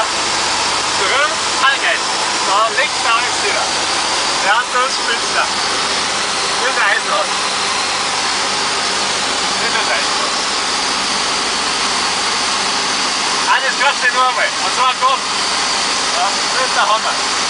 Ja. Zurück, angehen. Da links da ist wieder. Ja, da ist Spitze. Nicht reinlassen. Nicht reinlassen. das kriegst du nur einmal. Und zwar Gott. Ja, das ist der Hammer.